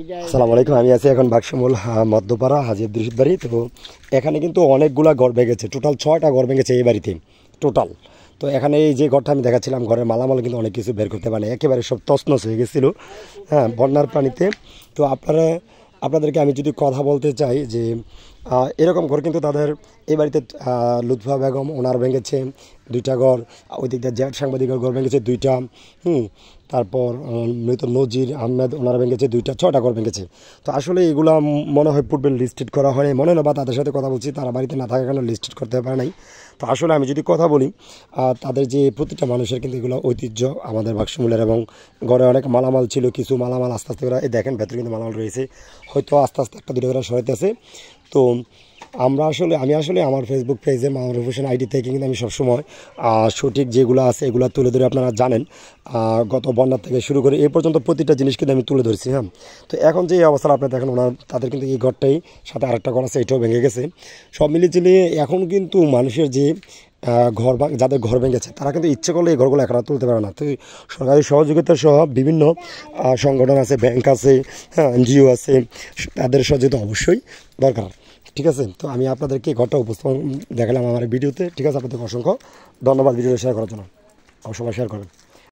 আসসালামু আলাইকুম, আমি আছি এখন বাক্সমুল মধ্যপাড়া, হাজির দৃশিদ বাড়ি। তো এখানে কিন্তু অনেকগুলা ঘর ভেঙেছে, টোটাল ছয়টা ঘর ভেঙেছে এই বাড়িতে, টোটাল। তো এখানে এই যে ঘরটা আমি দেখাচ্ছিলাম, ঘরের মালামাল কিন্তু অনেক কিছু বের করতে পারে একেবারে সব তছনছ হয়ে গেছিল হ্যাঁ বন্যার পানিতে। তো আপনারা, আপনাদেরকে আমি যদি কথা বলতে চাই যে এরকম ঘর কিন্তু তাদের এই বাড়িতে লুৎফা বেগম ওনার ভেঙেছে দুইটা ঘর ওই দিক দিয়ে জ্যাট সাংবাদিকের ঘর ভেঙেছে দুইটা, হুম, তারপর মৃত নজির আহমেদ, ওনারা ভেঙেছে দুইটা, ছটা ঘর ভেঙেছে। তো আসলে এগুলো মনে হয় পূর্বে লিস্টেড করা হয়নি মনে হয় বা তাদের সাথে কথা বলছি, তারা বাড়িতে না থাকার কারণে লিস্টেড করতে পারে নাই। তো আসলে আমি যদি কথা বলি তাদের যে প্রতিটা মানুষের কিন্তু এগুলো ঐতিহ্য আমাদের বাক্সমূলের এবং ঘরে অনেক মালামাল ছিল, কিছু মালামাল আস্তে আস্তে করে, এই দেখেন ভেতরে কিন্তু মালামাল রয়েছে। হয়তো আস্তে আস্তে একটা দুটো করে সরাইতেছে। তো আমরা আসলে, আমি আসলে আমার ফেসবুক পেজে মামুর হোসেন আইডি থেকে কিন্তু আমি সবসময় সঠিক যেগুলো আছে এগুলো তুলে ধরে আপনারা জানেন। গত বন্যার থেকে শুরু করে এ পর্যন্ত প্রতিটা জিনিস কিন্তু আমি তুলে ধরছি হ্যাঁ। তো এখন যে অবস্থা আপনার দেখেন, ওনার, তাদের কিন্তু এই ঘরটাই, সাথে আরেকটা ঘর আছে, এটাও ভেঙে গেছে। সব মিলিয়ে এখন কিন্তু মানুষের যে ঘর যাদের ঘর ভেঙেছে, তারা কিন্তু ইচ্ছে করলে এই ঘরগুলো একা তুলতে পারে না। তো সরকারি সহযোগিতা সহ বিভিন্ন সংগঠন আছে, ব্যাংক আছে হ্যাঁ এনজিও আছে, তাদের সহযোগিতা অবশ্যই দরকার। ঠিক আছে? তো আমি আপনাদেরকে ঘরটা উপস্থাপন দেখালাম আমার ভিডিওতে। ঠিক আছে? আপনাদেরকে অসংখ্য ধন্যবাদ ভিডিওটা শেয়ার করার জন্য। সবাই শেয়ার করবেন